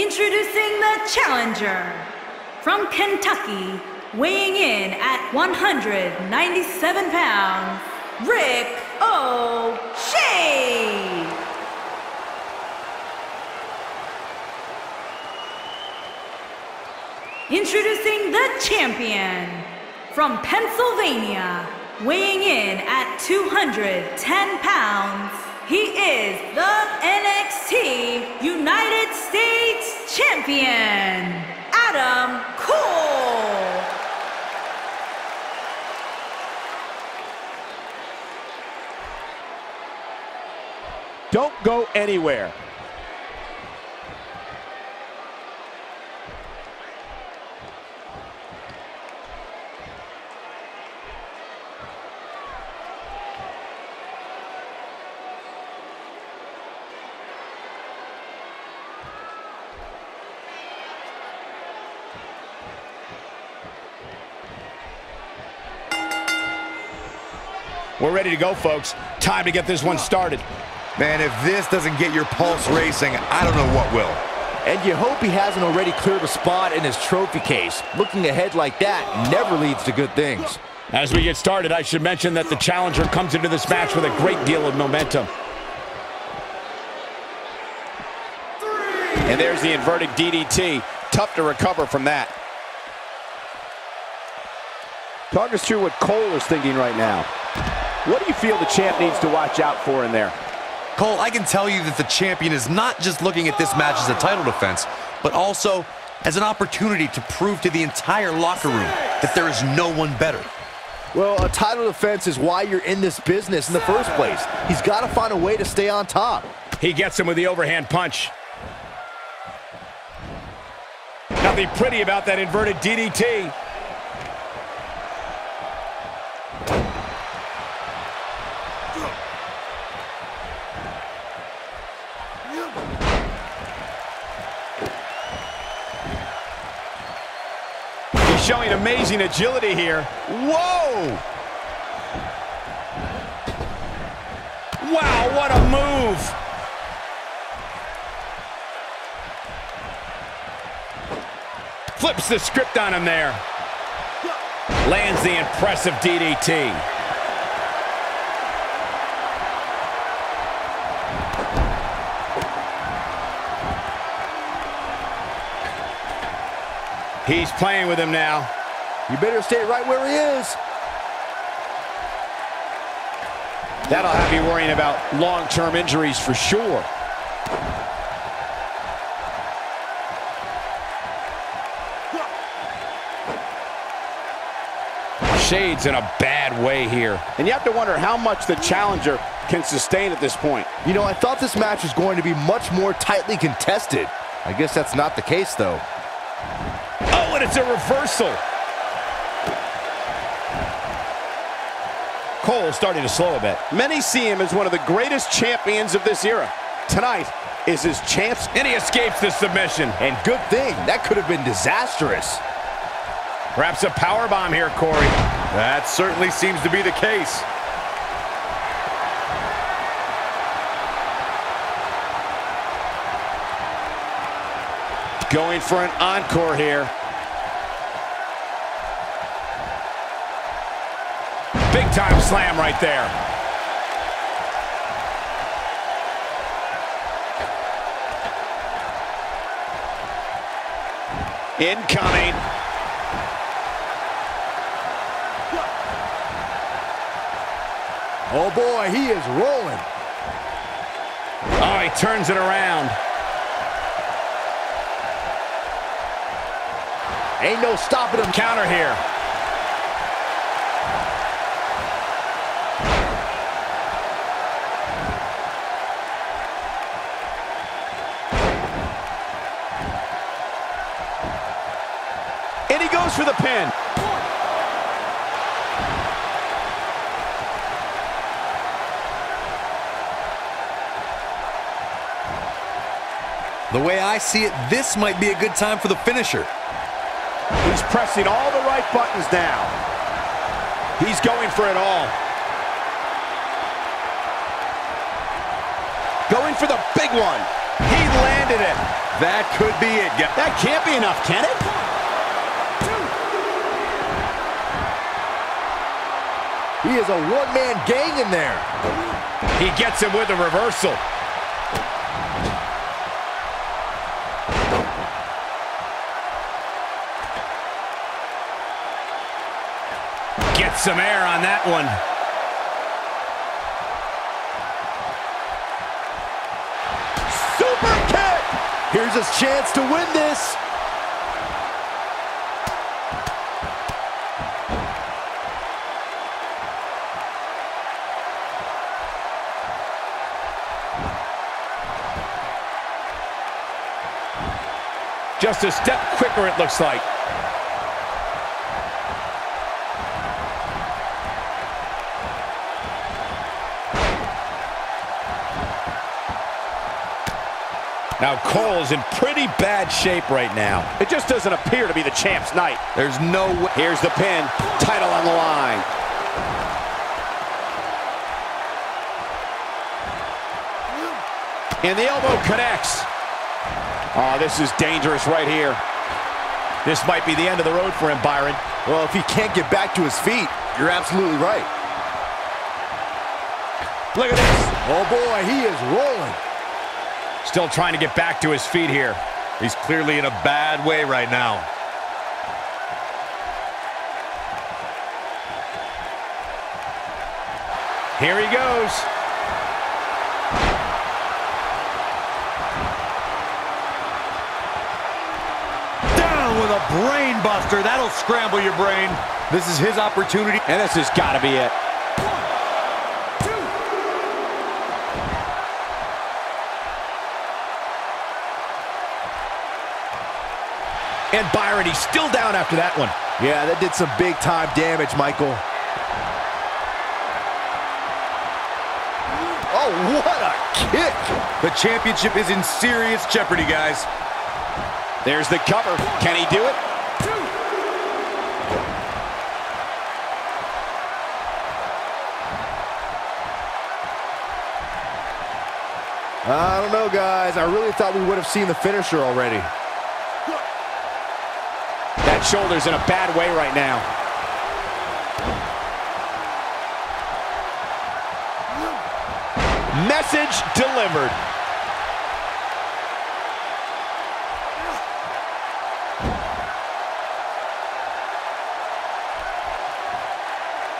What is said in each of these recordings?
Introducing the challenger from Kentucky, weighing in at 197 pounds, Rick O'Shea. Introducing the champion from Pennsylvania, weighing in at 210 pounds, he is the NXT United States Champion, Adam Cole. Don't go anywhere. We're ready to go, folks. Time to get this one started. Man, if this doesn't get your pulse racing, I don't know what will. And you hope he hasn't already cleared a spot in his trophy case. Looking ahead like that never leads to good things. As we get started, I should mention that the challenger comes into this match with a great deal of momentum. And there's the inverted DDT. Tough to recover from that. Talk us through what Cole is thinking right now. What do you feel the champ needs to watch out for in there? Cole, I can tell you that the champion is not just looking at this match as a title defense, but also as an opportunity to prove to the entire locker room that there is no one better. Well, a title defense is why you're in this business in the first place. He's got to find a way to stay on top. He gets him with the overhand punch. Nothing pretty about that inverted DDT. Showing amazing agility here. Whoa! Wow, what a move! Flips the script on him there. Lands the impressive DDT. He's playing with him now. You better stay right where he is. That'll have you worrying about long-term injuries for sure. Shade's in a bad way here. And you have to wonder how much the challenger can sustain at this point. You know, I thought this match was going to be much more tightly contested. I guess that's not the case, though. And it's a reversal. Cole starting to slow a bit. Many see him as one of the greatest champions of this era. Tonight is his chance, and he escapes the submission. And good thing, that could have been disastrous. Perhaps a power bomb here, Corey. That certainly seems to be the case. Going for an encore here. Big time slam right there. Incoming. Oh boy, he is rolling. Oh, he turns it around. Ain't no stopping him. Counter here. Goes for the pin. The way I see it, this might be a good time for the finisher. He's pressing all the right buttons now. He's going for it all. Going for the big one. He landed it. That could be it. That can't be enough, can it? He is a one-man gang in there. He gets him with a reversal. Get some air on that one. Super kick! Here's his chance to win this. Just a step quicker, it looks like. Now Cole's in pretty bad shape right now. It just doesn't appear to be the champ's night. There's no way. Here's the pin. Title on the line. And the elbow connects. Oh, this is dangerous right here. This might be the end of the road for him, Byron. Well, if he can't get back to his feet, you're absolutely right. Look at this. Oh boy, he is rolling. Still trying to get back to his feet here. He's clearly in a bad way right now. Here he goes. Brain buster. That'll scramble your brain. This is his opportunity. And this has got to be it. And Byron, he's still down after that one. Yeah, that did some big time damage, Michael. Oh, what a kick! The championship is in serious jeopardy, guys. There's the cover. Can he do it? I don't know, guys. I really thought we would have seen the finisher already. That shoulder's in a bad way right now. Message delivered.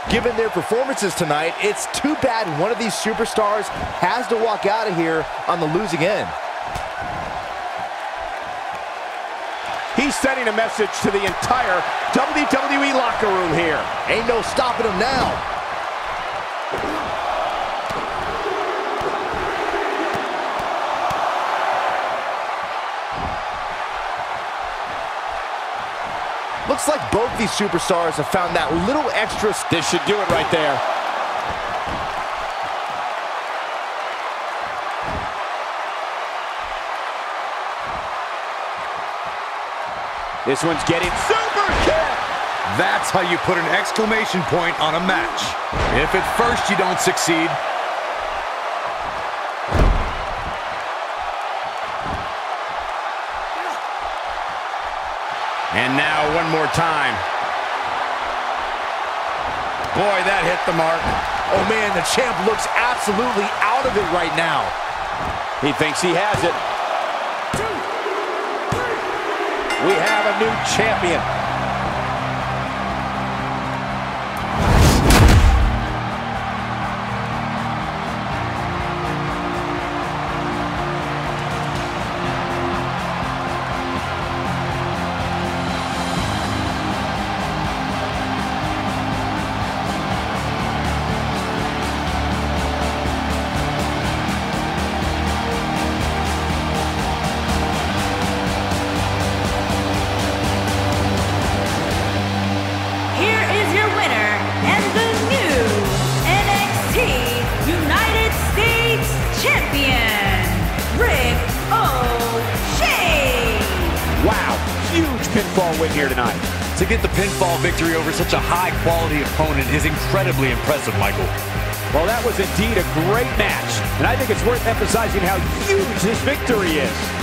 Given their performances tonight, it's too bad one of these superstars has to walk out of here on the losing end. He's sending a message to the entire WWE locker room here. Ain't no stopping him now. Looks like both these superstars have found that little extra... This should do it right there. This one's getting super kick. That's how you put an exclamation point on a match. If at first you don't succeed, And now one more time. Boy, that hit the mark. Oh, man, the champ looks absolutely out of it right now. He thinks he has it. We have a new champion. Pinfall win here tonight. to get the pinfall victory over such a high-quality opponent is incredibly impressive, Michael. Well, that was indeed a great match, and I think it's worth emphasizing how huge this victory is.